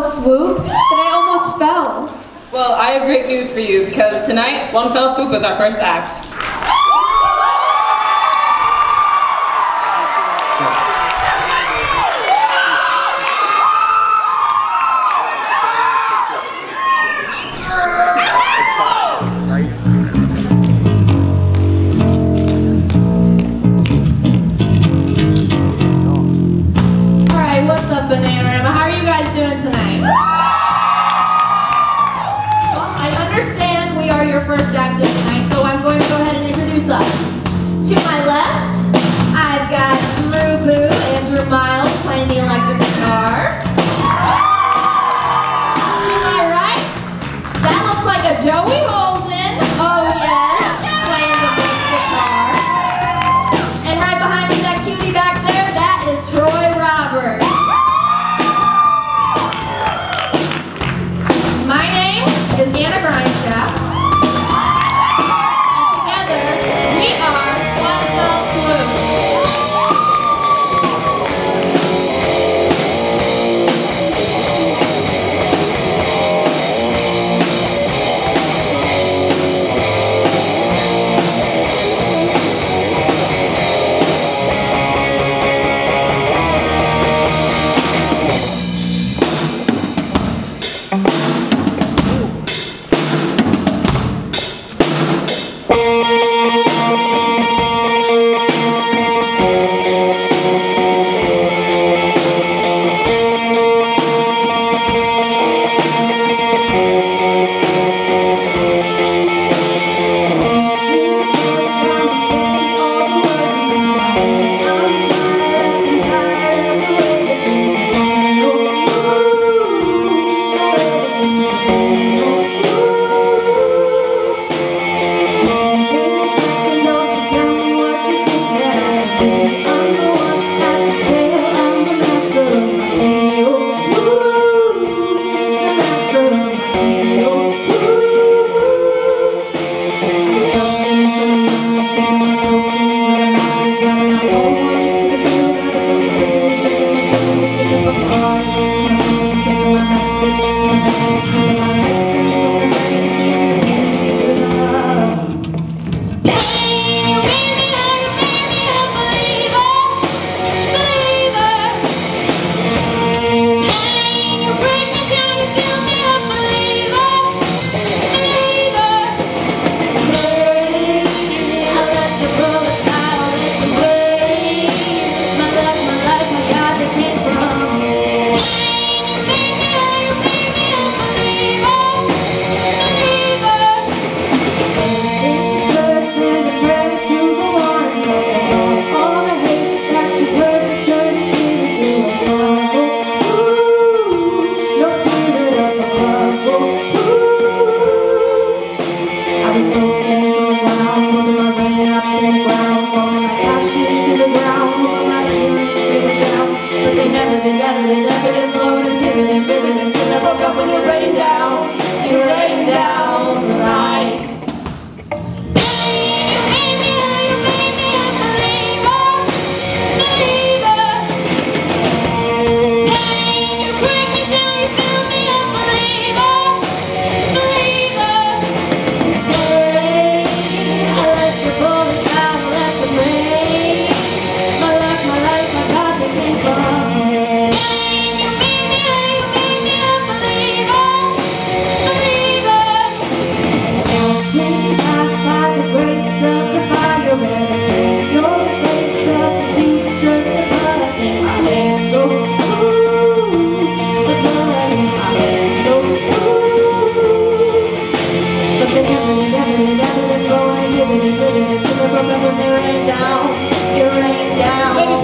fell swoop that I almost fell. Well, I have great news for you because tonight, One Fell Swoop is our first act. Yeah. living, blowing and dipping and living until I broke up and it rained down, it rained down. Ladies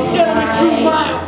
and gentlemen, True Mile.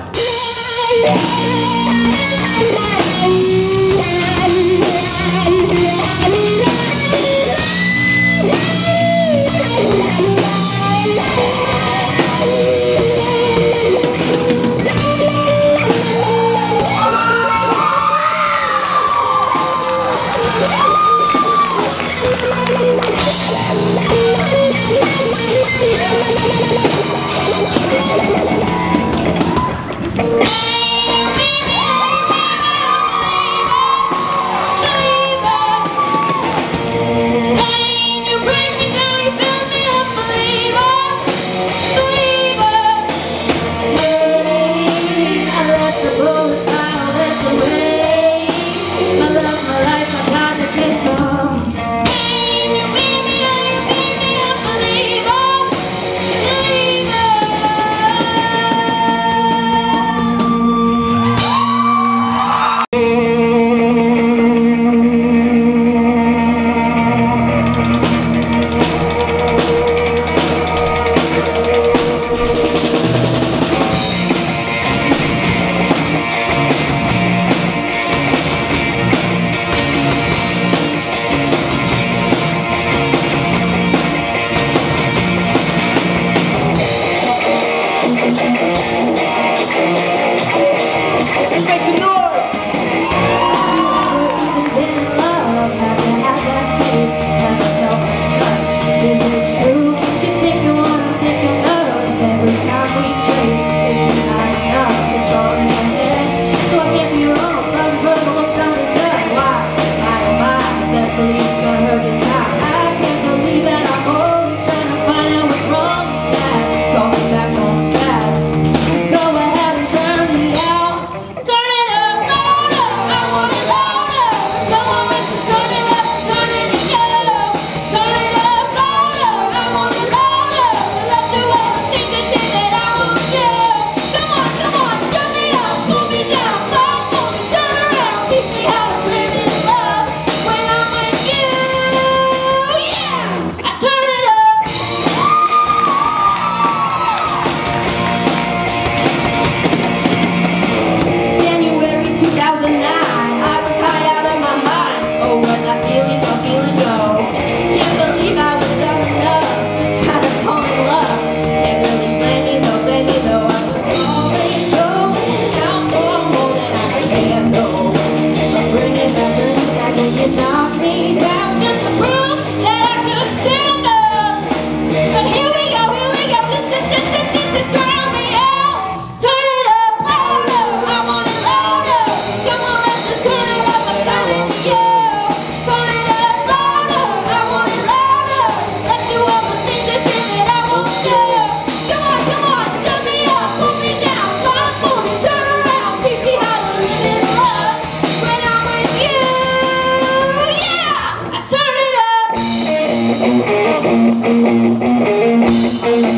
Let's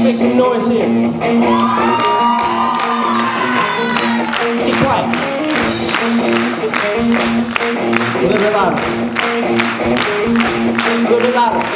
make some noise here. Stay quiet. A little bit louder. A little bit louder.